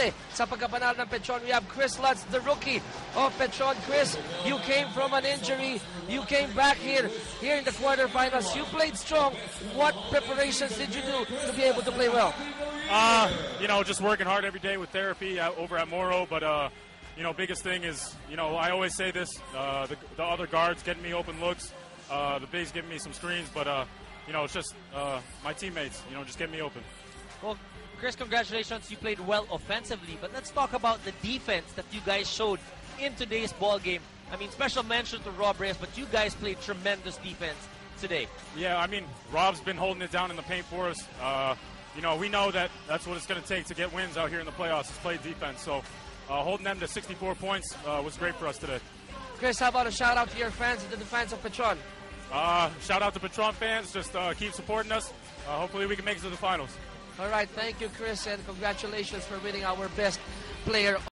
responsable sa ng Petron. We have Chris Lutz, the rookie of Petron. Chris, you came from an injury. You came back here, here in the quarterfinals. You played strong. What preparations did you do to be able to play well? Uh, you know, just working hard every day with therapy uh, over at Moro. But, uh, you know, biggest thing is, you know, I always say this uh, the, the other guards getting me open looks, uh, the bigs giving me some screens. But, uh, you know, it's just uh, my teammates, you know, just getting me open. Well, Chris, congratulations. You played well offensively, but let's talk about the defense that you guys showed in today's ball game. I mean, special mention to Rob Reyes, but you guys played tremendous defense today. Yeah, I mean, Rob's been holding it down in the paint for us. Uh, you know, we know that that's what it's going to take to get wins out here in the playoffs is play defense. So uh, holding them to 64 points uh, was great for us today. Chris, how about a shout out to your fans and the defense of Petron? Uh, shout out to Petron fans. Just uh, keep supporting us. Uh, hopefully we can make it to the finals. All right, thank you, Chris, and congratulations for winning our best player